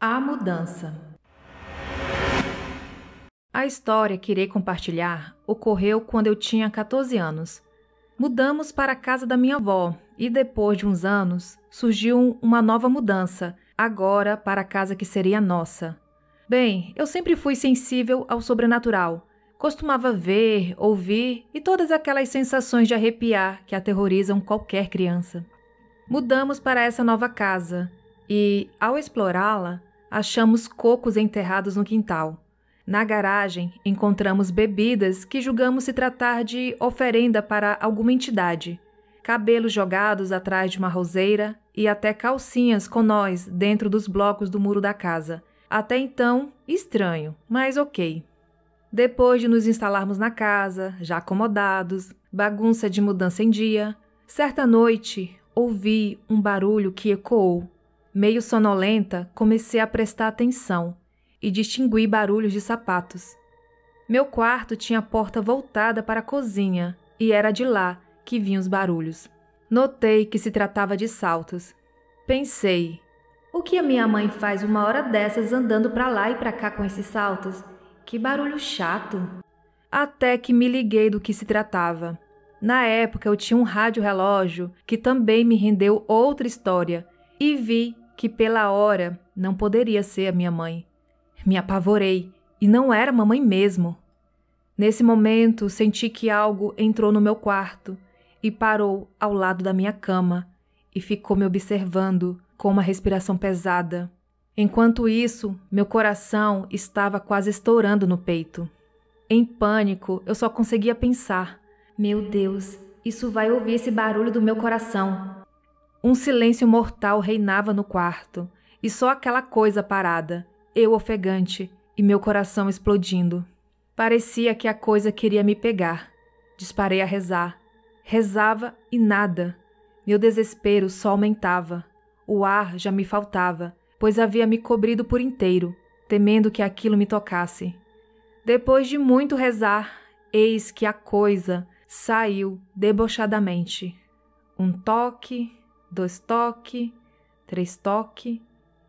A mudança. A história que irei compartilhar ocorreu quando eu tinha 14 anos. Mudamos para a casa da minha avó e depois de uns anos surgiu uma nova mudança, agora para a casa que seria nossa. Bem, eu sempre fui sensível ao sobrenatural. Costumava ver, ouvir e todas aquelas sensações de arrepiar que aterrorizam qualquer criança. Mudamos para essa nova casa e, ao explorá-la, achamos cocos enterrados no quintal. Na garagem, encontramos bebidas que julgamos se tratar de oferenda para alguma entidade, cabelos jogados atrás de uma roseira e até calcinhas com nós dentro dos blocos do muro da casa. Até então, estranho, mas ok. Depois de nos instalarmos na casa, já acomodados, bagunça de mudança em dia, certa noite ouvi um barulho que ecoou Meio sonolenta, comecei a prestar atenção e distingui barulhos de sapatos. Meu quarto tinha a porta voltada para a cozinha e era de lá que vinham os barulhos. Notei que se tratava de saltos. Pensei: o que a minha mãe faz uma hora dessas andando para lá e para cá com esses saltos? Que barulho chato! Até que me liguei do que se tratava. Na época eu tinha um rádio relógio que também me rendeu outra história e vi que pela hora não poderia ser a minha mãe. Me apavorei e não era mamãe mesmo. Nesse momento, senti que algo entrou no meu quarto e parou ao lado da minha cama e ficou me observando com uma respiração pesada. Enquanto isso, meu coração estava quase estourando no peito. Em pânico, eu só conseguia pensar: Meu Deus, isso vai ouvir esse barulho do meu coração. Um silêncio mortal reinava no quarto, e só aquela coisa parada, eu ofegante e meu coração explodindo. Parecia que a coisa queria me pegar. Disparei a rezar. Rezava e nada. Meu desespero só aumentava. O ar já me faltava, pois havia me cobrido por inteiro, temendo que aquilo me tocasse. Depois de muito rezar, eis que a coisa saiu debochadamente. Um toque, dois toque, três toque,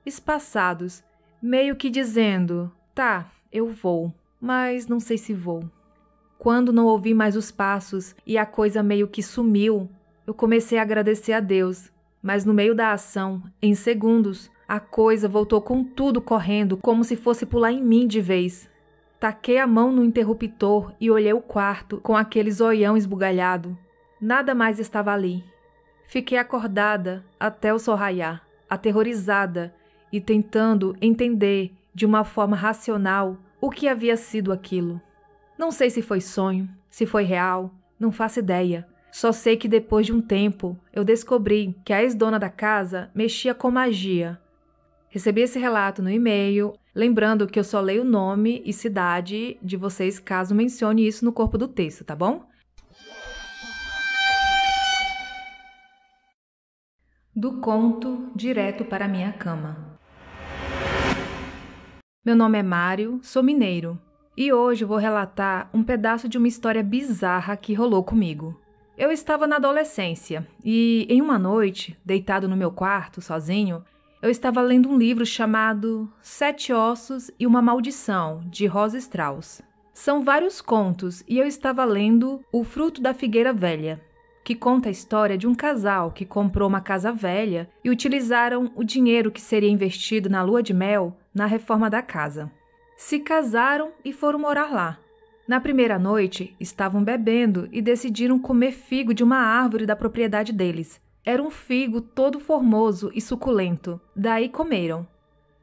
espaçados, meio que dizendo: tá, eu vou, mas não sei se vou. Quando não ouvi mais os passos e a coisa meio que sumiu, eu comecei a agradecer a Deus, mas no meio da ação, em segundos, a coisa voltou com tudo correndo, como se fosse pular em mim de vez. Taquei a mão no interruptor e olhei o quarto com aquele zoião esbugalhado. Nada mais estava ali. Fiquei acordada até o sol raiar, aterrorizada e tentando entender de uma forma racional o que havia sido aquilo. Não sei se foi sonho, se foi real, não faço ideia. Só sei que depois de um tempo eu descobri que a ex-dona da casa mexia com magia. Recebi esse relato no e-mail, lembrando que eu só leio o nome e cidade de vocês caso mencione isso no corpo do texto, tá bom? Do conto direto para minha cama. Meu nome é Mário, sou mineiro e hoje vou relatar um pedaço de uma história bizarra que rolou comigo. Eu estava na adolescência e, em uma noite, deitado no meu quarto, sozinho, eu estava lendo um livro chamado Sete Ossos e uma Maldição, de Rosa Strauss. São vários contos e eu estava lendo O Fruto da Figueira Velha, que conta a história de um casal que comprou uma casa velha e utilizaram o dinheiro que seria investido na lua de mel na reforma da casa. Se casaram e foram morar lá. Na primeira noite, estavam bebendo e decidiram comer figo de uma árvore da propriedade deles. Era um figo todo formoso e suculento, daí comeram.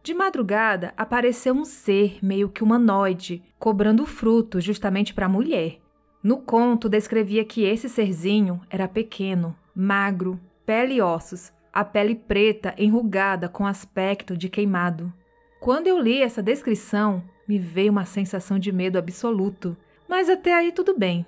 De madrugada, apareceu um ser meio que humanoide, cobrando fruto justamente para a mulher. No conto, descrevia que esse serzinho era pequeno, magro, pele e ossos, a pele preta enrugada com aspecto de queimado. Quando eu li essa descrição, me veio uma sensação de medo absoluto, mas até aí tudo bem.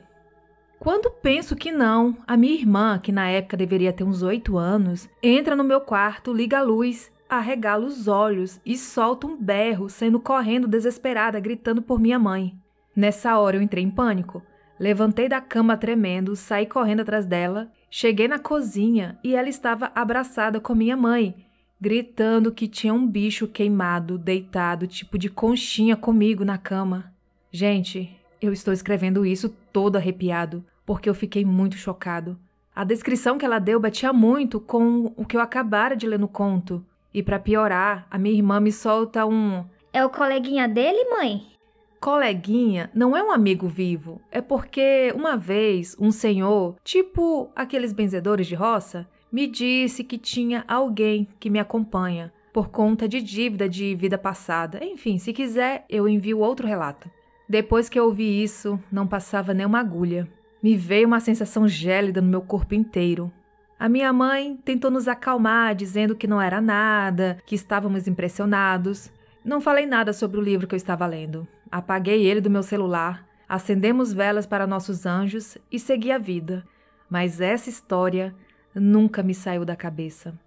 Quando penso que não, a minha irmã, que na época deveria ter uns oito anos, entra no meu quarto, liga a luz, arregala os olhos e solta um berro, saindo correndo desesperada, gritando por minha mãe. Nessa hora eu entrei em pânico. Levantei da cama tremendo, saí correndo atrás dela, cheguei na cozinha e ela estava abraçada com minha mãe, gritando que tinha um bicho queimado deitado, tipo de conchinha comigo na cama. Gente, eu estou escrevendo isso todo arrepiado, porque eu fiquei muito chocado. A descrição que ela deu batia muito com o que eu acabara de ler no conto. E para piorar, a minha irmã me solta um. É o coleguinha dele, mãe? Coleguinha não é um amigo vivo. É porque uma vez um senhor, tipo aqueles benzedores de roça, me disse que tinha alguém que me acompanha por conta de dívida de vida passada. Enfim, se quiser, eu envio outro relato. Depois que eu ouvi isso, não passava nem uma agulha. Me veio uma sensação gélida no meu corpo inteiro. A minha mãe tentou nos acalmar, dizendo que não era nada, que estávamos impressionados. Não falei nada sobre o livro que eu estava lendo. Apaguei ele do meu celular, acendemos velas para nossos anjos e segui a vida. Mas essa história nunca me saiu da cabeça.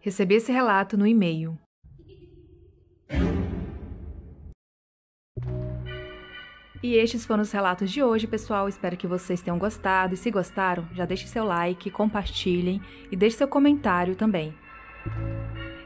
Recebi esse relato no e-mail. E estes foram os relatos de hoje, pessoal. Espero que vocês tenham gostado. E se gostaram, já deixe seu like, compartilhem e deixe seu comentário também.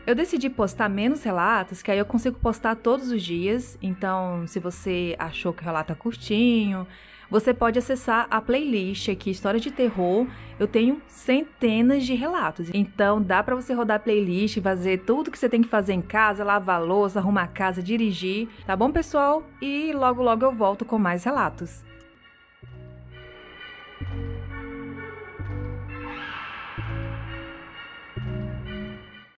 Eu decidi postar menos relatos, que aí eu consigo postar todos os dias. Então, se você achou que o relato é curtinho, você pode acessar a playlist aqui, História de Terror. Eu tenho centenas de relatos. Então dá para você rodar a playlist, fazer tudo que você tem que fazer em casa, lavar louça, arrumar a casa, dirigir. Tá bom, pessoal? E logo logo eu volto com mais relatos.